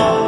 Oh.